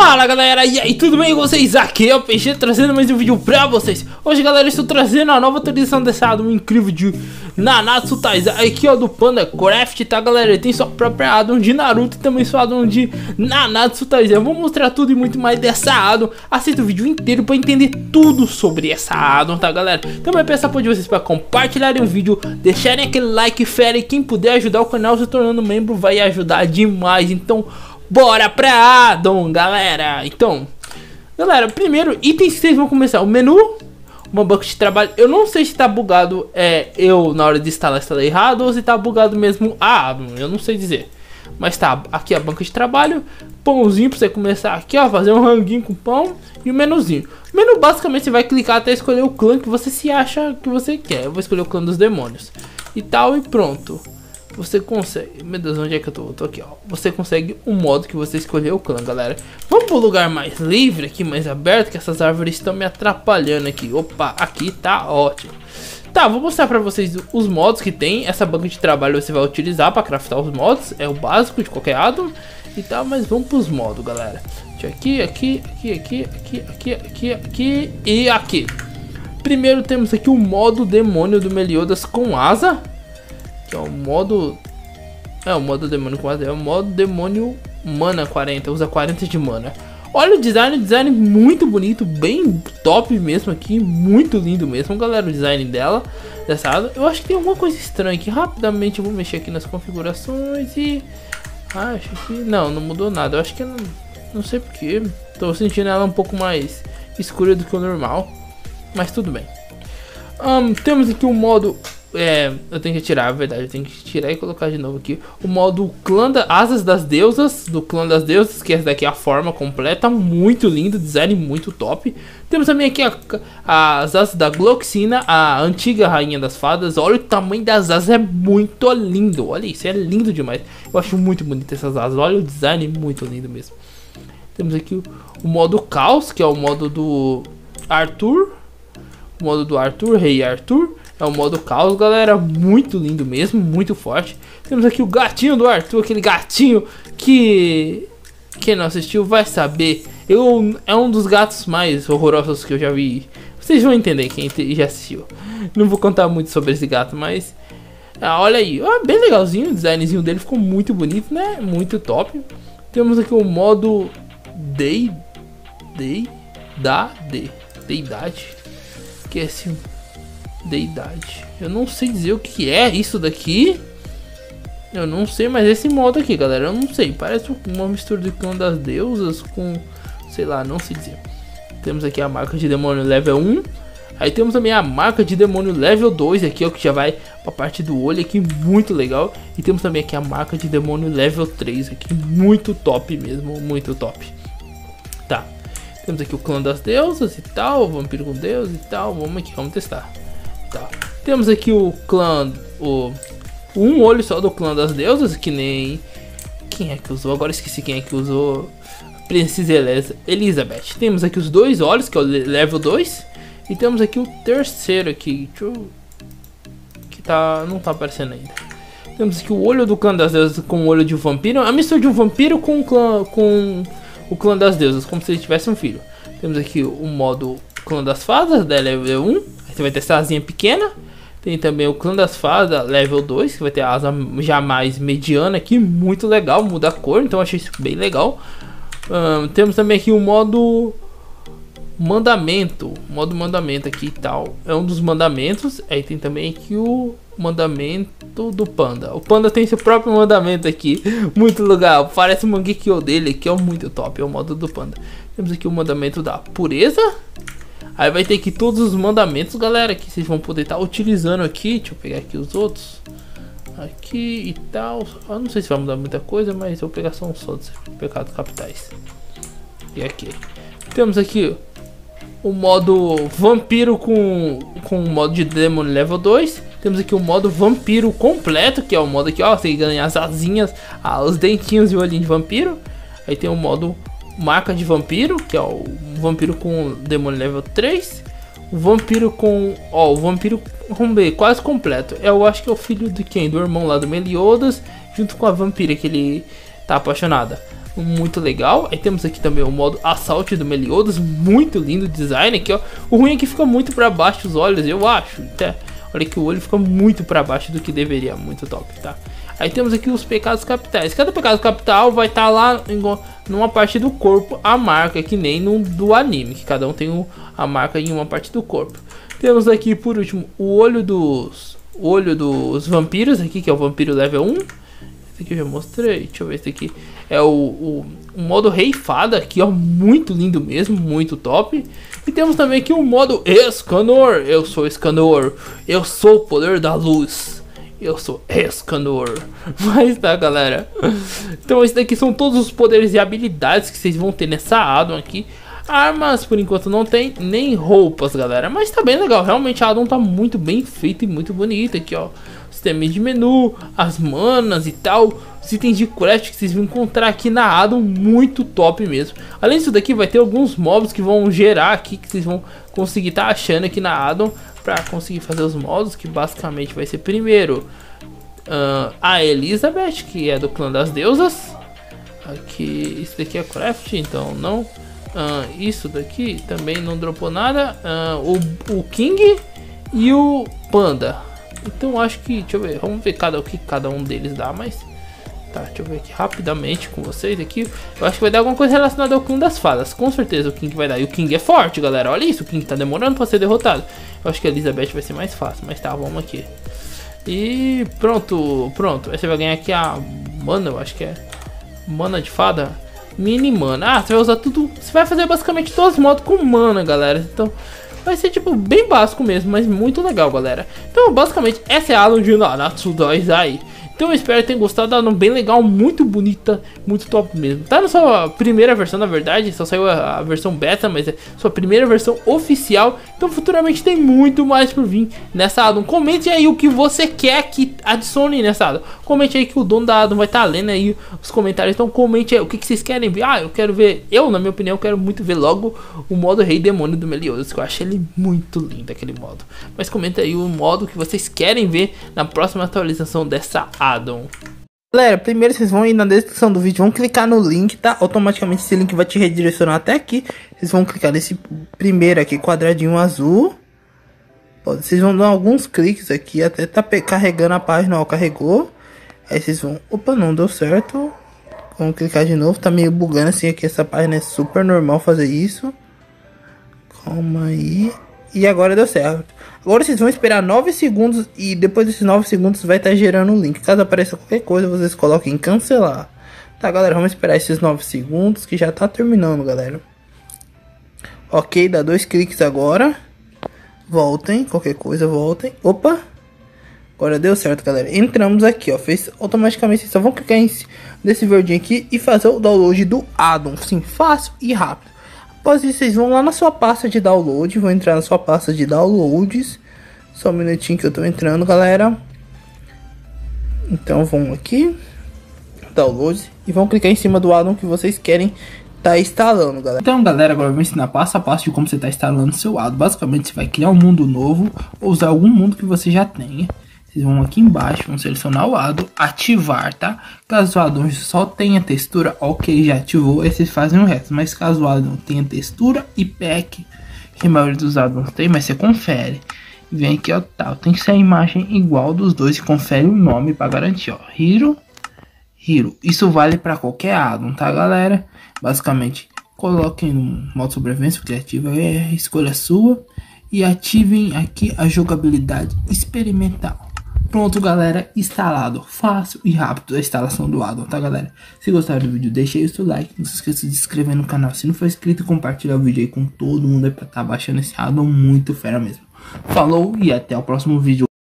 Fala galera, e aí, tudo bem com vocês? Aqui é o Peixe trazendo mais um vídeo pra vocês Hoje galera, estou trazendo a nova atualização desse Adam incrível de Nanatsu Taizai Aqui ó, do Panda Craft, tá galera? Ele tem sua própria Adam de Naruto e também sua Adam de Nanatsu Taizai Vou mostrar tudo e muito mais dessa Adam Assista o vídeo inteiro pra entender tudo sobre essa Adam, tá galera? Também peço apoio de vocês pra compartilharem o vídeo Deixarem aquele like fera e quem puder ajudar o canal se tornando membro vai ajudar demais Então... Bora pra Adon, galera. Então, galera, primeiro, itens que vocês vão começar. O menu, uma banca de trabalho. Eu não sei se tá bugado é, eu na hora de instalar instalei errado ou se tá bugado mesmo a Adon. Eu não sei dizer. Mas tá, aqui a banca de trabalho, pãozinho pra você começar aqui, ó, fazer um ranguinho com pão e o menuzinho. O menu basicamente você vai clicar até escolher o clã que você se acha que você quer. Eu vou escolher o clã dos demônios. E tal e pronto você consegue. Meu Deus, onde é que eu tô? Eu tô aqui, ó. Você consegue o modo que você escolheu o clã, galera. Vamos pro lugar mais livre aqui, mais aberto, que essas árvores estão me atrapalhando aqui. Opa, aqui tá ótimo. Tá, vou mostrar pra vocês os modos que tem. Essa banca de trabalho você vai utilizar pra craftar os modos. É o básico de qualquer addon e tal, mas vamos pros modos, galera. Aqui, aqui, aqui, aqui, aqui, aqui, aqui, aqui e aqui. Primeiro temos aqui o modo demônio do Meliodas com asa que é o modo... É, o modo demônio 4, é o modo demônio mana 40, usa 40 de mana. Olha o design, o design muito bonito, bem top mesmo aqui, muito lindo mesmo, galera, o design dela, dessa asa. Eu acho que tem alguma coisa estranha aqui, rapidamente eu vou mexer aqui nas configurações e... Acho que... Não, não mudou nada, eu acho que... Não, não sei porquê, tô sentindo ela um pouco mais escura do que o normal, mas tudo bem. Um, temos aqui o um modo é, eu tenho que tirar, a verdade, eu tenho que tirar e colocar de novo aqui. O modo clã da Asas das Deusas, do clã das Deusas, que essa daqui é a forma completa, muito lindo, design muito top. Temos também aqui a, as asas da Gloxina, a antiga rainha das fadas. Olha o tamanho das asas, é muito lindo. Olha isso, é lindo demais. Eu acho muito bonito essas asas, olha o design, muito lindo mesmo. Temos aqui o, o modo Caos, que é o modo do Arthur. O modo do Arthur, Rei Arthur. É o modo caos, galera. Muito lindo mesmo, muito forte. Temos aqui o gatinho do Arthur, aquele gatinho que quem não assistiu vai saber. Eu é um dos gatos mais horrorosos que eu já vi. Vocês vão entender quem já assistiu. Não vou contar muito sobre esse gato, mas ah, olha aí, ah, bem legalzinho, o designzinho dele ficou muito bonito, né? Muito top. Temos aqui o modo Day Day da D, Deidade, que é assim deidade. Eu não sei dizer o que é isso daqui. Eu não sei, mas esse modo aqui, galera, eu não sei. Parece uma mistura de clã das deusas com, sei lá, não sei dizer. Temos aqui a marca de demônio level 1. Aí temos também a marca de demônio level 2 aqui, ó, que já vai pra parte do olho aqui, muito legal. E temos também aqui a marca de demônio level 3 aqui, muito top mesmo, muito top. Tá, temos aqui o clã das deusas e tal, vampiro com deus e tal, vamos aqui, vamos testar. Temos aqui o clã, o um olho só do clã das deusas, que nem quem é que usou? Agora esqueci quem é que usou. Princesa Elizabeth. Temos aqui os dois olhos, que é o level 2. E temos aqui o terceiro aqui. Que tá. não tá aparecendo ainda. Temos aqui o olho do clã das deusas com o olho de um vampiro. A mistura de um vampiro com o clã, com o clã das deusas, como se ele tivesse um filho. Temos aqui o modo clã das fadas, da level 1. Você vai ter essa asinha pequena. Tem também o clã das fadas, level 2, que vai ter a asa já mais mediana aqui, muito legal, muda a cor, então achei isso bem legal. Um, temos também aqui o modo mandamento, modo mandamento aqui e tal, é um dos mandamentos. Aí tem também aqui o mandamento do panda. O panda tem seu próprio mandamento aqui, muito legal, parece o Mangekyo dele, que é muito top, é o modo do panda. Temos aqui o mandamento da pureza, Aí vai ter aqui todos os mandamentos, galera, que vocês vão poder estar tá utilizando aqui. Deixa eu pegar aqui os outros. Aqui e tal. Eu não sei se vai mudar muita coisa, mas vou pegar só um só dos pecados capitais. E aqui. Temos aqui o modo vampiro com, com o modo de demônio level 2. Temos aqui o modo vampiro completo, que é o modo aqui, ó, você ganha as asinhas, ah, os dentinhos e o olhinho de vampiro. Aí tem o modo marca de vampiro, que é o vampiro com demônio level 3. O vampiro com. Ó, o vampiro. Ver, quase completo. Eu acho que é o filho de quem? Do irmão lá do Meliodas, junto com a vampira que ele tá apaixonada. muito legal. Aí temos aqui também o modo Assault do Meliodas, muito lindo design aqui, ó. O ruim é que fica muito para baixo os olhos, eu acho. Até, olha que o olho fica muito para baixo do que deveria, muito top, tá? Aí temos aqui os pecados capitais. Cada pecado capital vai estar tá lá numa parte do corpo a marca, que nem no do anime, que cada um tem o, a marca em uma parte do corpo. Temos aqui por último o olho dos olho dos vampiros aqui, que é o vampiro level 1. Esse aqui eu já mostrei. Deixa eu ver esse aqui. É o, o, o modo rei fada aqui, ó, muito lindo mesmo, muito top. E temos também aqui o modo Escanor. Eu sou Escanor. Eu sou o poder da luz. Eu sou Escanor. Mas tá, galera. Então, esses daqui são todos os poderes e habilidades que vocês vão ter nessa addon aqui. Armas, por enquanto, não tem. Nem roupas, galera. Mas tá bem legal. Realmente, a addon tá muito bem feita e muito bonita aqui, ó. Sistema de menu, as manas e tal. Os itens de craft que vocês vão encontrar aqui na addon. Muito top mesmo. Além disso daqui, vai ter alguns mobs que vão gerar aqui. Que vocês vão conseguir estar tá achando aqui na addon para conseguir fazer os modos, que basicamente vai ser primeiro uh, a Elizabeth, que é do clã das deusas. Aqui, isso daqui é craft, então não. Uh, isso daqui também não dropou nada. Uh, o, o King e o Panda. Então acho que, deixa eu ver, vamos ver cada, o que cada um deles dá, mas Tá, deixa eu ver aqui rapidamente com vocês aqui. Eu acho que vai dar alguma coisa relacionada ao King das Fadas. Com certeza o King vai dar. E o King é forte, galera. Olha isso, o King tá demorando pra ser derrotado. Eu acho que a Elizabeth vai ser mais fácil. Mas tá, vamos aqui. E pronto, pronto. Aí você vai ganhar aqui a mana, eu acho que é. Mana de fada. Mini mana. Ah, você vai usar tudo. Você vai fazer basicamente todos os modos com mana, galera. Então vai ser tipo bem básico mesmo, mas muito legal, galera. Então, basicamente, essa é a Alan de Nanatsu 2 aí. Então eu espero que tenham gostado, dado bem legal, muito bonita, muito top mesmo. Tá na sua primeira versão, na verdade, só saiu a, a, versão beta, mas é sua primeira versão oficial. Então futuramente tem muito mais por vir nessa addon. Comente aí o que você quer que adicione nessa addon. Comente aí que o dono da addon vai estar tá lendo aí os comentários. Então comente aí o que, que, vocês querem ver. Ah, eu quero ver, eu na minha opinião, quero muito ver logo o modo Rei Demônio do Meliodas, que eu acho ele muito lindo aquele modo. Mas comente aí o modo que vocês querem ver na próxima atualização dessa addon. Adam. Galera, primeiro vocês vão ir na descrição do vídeo, vão clicar no link, tá? Automaticamente esse link vai te redirecionar até aqui. Vocês vão clicar nesse primeiro aqui, quadradinho azul. Vocês vão dar alguns cliques aqui, até tá carregando a página, ó, carregou. Aí vocês vão... Opa, não deu certo. Vamos clicar de novo, tá meio bugando assim aqui, essa página é super normal fazer isso. Calma aí. E agora deu certo. Agora vocês vão esperar 9 segundos e depois desses 9 segundos vai estar tá gerando um link. Caso apareça qualquer coisa, vocês coloquem em cancelar. Tá, galera, vamos esperar esses 9 segundos que já tá terminando, galera. Ok, dá dois cliques agora. Voltem, qualquer coisa, voltem. Opa! Agora deu certo, galera. Entramos aqui, ó. Fez automaticamente. Vocês só vão clicar nesse verdinho aqui e fazer o download do addon. Sim, fácil e rápido. Após isso, vocês vão lá na sua pasta de download. Vão entrar na sua pasta de downloads. Só um minutinho que eu tô entrando, galera. Então, vão aqui. Downloads. E vão clicar em cima do addon que vocês querem tá instalando, galera. Então, galera, agora eu vou ensinar passo a passo de como você tá instalando seu addon. Basicamente, você vai criar um mundo novo ou usar algum mundo que você já tenha. Vocês vão aqui embaixo, vão selecionar o addon, ativar, tá? Caso o addon só tenha textura, ok, já ativou, aí vocês fazem o resto. Mas caso o addon tenha textura e pack, que a maioria dos addons tem, mas você confere. Vem aqui, ó, tá, tem que ser a imagem igual dos dois e confere o nome para garantir, ó. Hero, Hero. Isso vale para qualquer addon, tá, galera? Basicamente, coloquem no modo sobrevivência criativa, é escolha sua. E ativem aqui a jogabilidade experimental. Pronto, galera, instalado. Fácil e rápido a instalação do addon, tá, galera? Se gostaram do vídeo, deixa aí o seu like. Não se esqueça de se inscrever no canal. Se não for inscrito, compartilha o vídeo aí com todo mundo aí pra tá baixando esse addon muito fera mesmo. Falou e até o próximo vídeo.